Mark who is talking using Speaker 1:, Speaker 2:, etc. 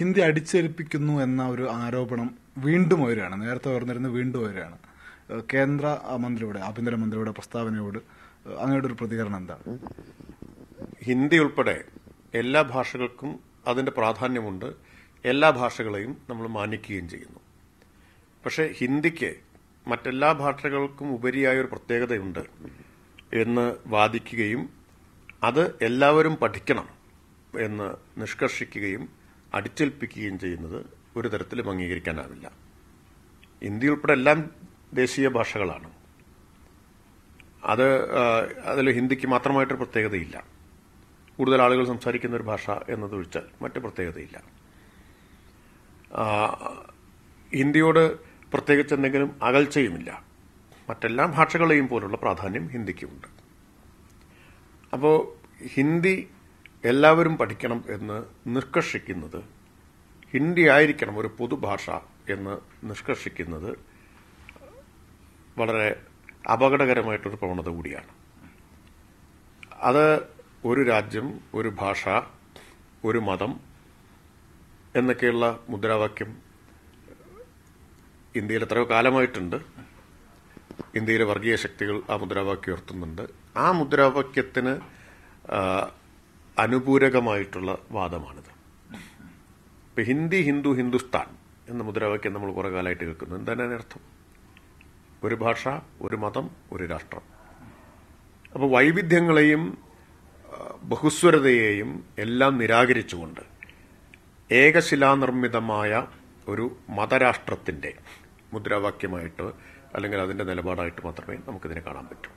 Speaker 1: ഹിന്ദി അടിച്ചേൽപ്പിക്കുന്നു എന്ന ഒരു ആരോപണം വീണ്ടും ഉയരുകയാണ് നേരത്തെ ഉയർന്നിരുന്ന് വീണ്ടും ഉയരുകയാണ് കേന്ദ്ര മന്ത്രിയുടെ ആഭ്യന്തരമന്ത്രിയുടെ പ്രസ്താവനയോട് അങ്ങയുടെ ഒരു പ്രതികരണം എന്താണ്?
Speaker 2: ഹിന്ദി ഉൾപ്പെടെ എല്ലാ ഭാഷകൾക്കും അതിന്റെ പ്രാധാന്യമുണ്ട്. എല്ലാ ഭാഷകളെയും നമ്മൾ മാനിക്കുകയും ചെയ്യുന്നു. പക്ഷേ ഹിന്ദിക്ക് മറ്റെല്ലാ ഭാഷകൾക്കും ഉപരിയായ ഒരു പ്രത്യേകതയുണ്ട് എന്ന് വാദിക്കുകയും അത് എല്ലാവരും പഠിക്കണം എന്ന് നിഷ്കർഷിക്കുകയും അടിച്ചേൽപ്പിക്കുകയും ചെയ്യുന്നത് ഒരു തരത്തിലും അംഗീകരിക്കാനാവില്ല. ഹിന്ദി ഉൾപ്പെടെ എല്ലാം ദേശീയ ഭാഷകളാണ്. അത് അതിൽ ഹിന്ദിക്ക് മാത്രമായിട്ടൊരു പ്രത്യേകതയില്ല. കൂടുതൽ ആളുകൾ സംസാരിക്കുന്ന ഒരു ഭാഷ എന്നതൊഴിച്ചാൽ മറ്റ് പ്രത്യേകതയില്ല. ഹിന്ദിയോട് പ്രത്യേകിച്ച് എന്തെങ്കിലും അകൽച്ചയുമില്ല. മറ്റെല്ലാ ഭാഷകളെയും പോലുള്ള പ്രാധാന്യം ഹിന്ദിക്കുമുണ്ട് അപ്പോൾ ഹിന്ദി എല്ലാവരും പഠിക്കണം എന്ന് നിഷ്കർഷിക്കുന്നത് ഹിന്ദി ആയിരിക്കണം ഒരു പൊതുഭാഷ എന്ന് നിഷ്കർഷിക്കുന്നത് വളരെ അപകടകരമായിട്ടൊരു പ്രവണത കൂടിയാണ്. അത് ഒരു രാജ്യം ഒരു ഭാഷ ഒരു മതം എന്നൊക്കെയുള്ള മുദ്രാവാക്യം ഇന്ത്യയിൽ എത്രയോ കാലമായിട്ടുണ്ട്. ഇന്ത്യയിലെ വർഗീയ ശക്തികൾ ആ മുദ്രാവാക്യം ഉയർത്തുന്നുണ്ട്. ആ മുദ്രാവാക്യത്തിന് അനുപൂരകമായിട്ടുള്ള വാദമാണിത്. ഇപ്പൊ ഹിന്ദി ഹിന്ദു ഹിന്ദുസ്ഥാൻ എന്ന മുദ്രാവാക്യം നമ്മൾ കുറേ കാലമായിട്ട് കേൾക്കുന്നു. എന്താണ് അർത്ഥം? ഒരു ഭാഷ ഒരു മതം ഒരു രാഷ്ട്രം. അപ്പോൾ വൈവിധ്യങ്ങളെയും ബഹുസ്വരതയെയും എല്ലാം നിരാകരിച്ചുകൊണ്ട് ഏകശിലാനിർമ്മിതമായ ഒരു മതരാഷ്ട്രത്തിന്റെ മുദ്രാവാക്യമായിട്ട് അല്ലെങ്കിൽ അതിന്റെ നിലപാടായിട്ട് മാത്രമേ നമുക്കിതിനെ കാണാൻ പറ്റൂ.